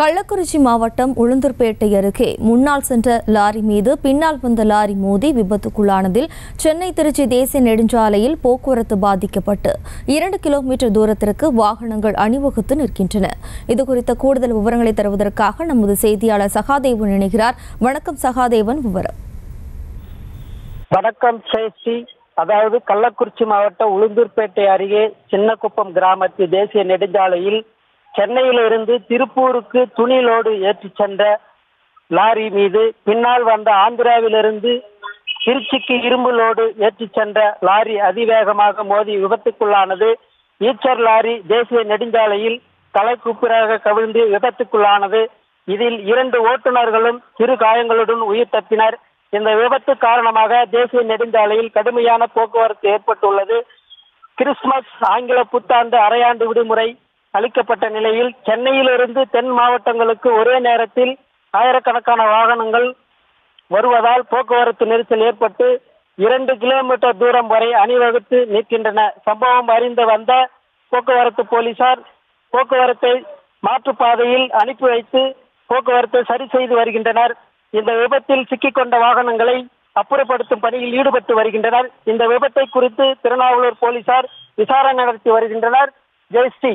கள்ளக்குறிச்சி மாவட்டம் உளுந்தூர்பேட்டை அருகே முன்னால் சென்ற லாரி மீது பின்னால் வந்த லாரி மோதி விபத்துக்குள்ளானதில் சென்னை திருச்சி தேசிய நெடுஞ்சாலையில் போக்குவரத்து பாதிக்கப்பட்டு இரண்டு கிலோமீட்டர் தூரத்திற்கு வாகனங்கள் அணிவகுத்து நிற்கின்றன. இதுகுறித்த கூடுதல் விவரங்களை தருவதற்காக நமது செய்தியாளர் சகாதேவன் இணைகிறார். வணக்கம் சகாதேவன் விவரம். வணக்கம் அதாவது கள்ளக்குறிச்சி மாவட்டம் உளுந்தூர்பேட்டை அருகே சின்னக்குப்பம் கிராமத்து தேசிய நெடுஞ்சாலையில் சென்னையிலிருந்து திருப்பூருக்கு துணி லோடு ஏற்றி சென்ற லாரி மீது பின்னால் வந்த ஆந்திராவிலிருந்து திருச்சிக்கு இரும்பு லோடு ஏற்றி சென்ற லாரி அதிவேகமாக மோதி விபத்துக்குள்ளானது. ஈச்சர் லாரி தேசிய நெடுஞ்சாலையில் தலைக்குப்பிராக கவிழ்ந்து விபத்துக்குள்ளானது. இதில் இரண்டு ஓட்டுநர்களும் சிறு காயங்களுடன் உயிர் தப்பினர். இந்த விபத்து காரணமாக தேசிய நெடுஞ்சாலையில் கடுமையான போக்குவரத்து ஏற்பட்டுள்ளது. கிறிஸ்துமஸ் ஆங்கில புத்தாண்டு அரையாண்டு விடுமுறை அளிக்கப்பட்ட நிலையில் சென்னையிலிருந்து தென் மாவட்டங்களுக்கு ஒரே நேரத்தில் ஆயிரக்கணக்கான வாகனங்கள் வருவதால் போக்குவரத்து நெரிசல் ஏற்பட்டு இரண்டு கிலோமீட்டர் தூரம் வரை அணிவகுத்து நிற்கின்றன. சம்பவம் அறிந்து வந்த போக்குவரத்து போலீசார் போக்குவரத்தை மாற்றுப்பாதையில் அனுப்பி வைத்து போக்குவரத்தை சரி செய்து வருகின்றனர். இந்த விபத்தில் சிக்கிக்கொண்ட வாகனங்களை அப்புறப்படுத்தும் பணியில் ஈடுபட்டு வருகின்றனர். இந்த விபத்தை குறித்து திருநாவலூர் போலீசார் விசாரணை நடத்தி வருகின்றனர். ஜெயஸ்ரீ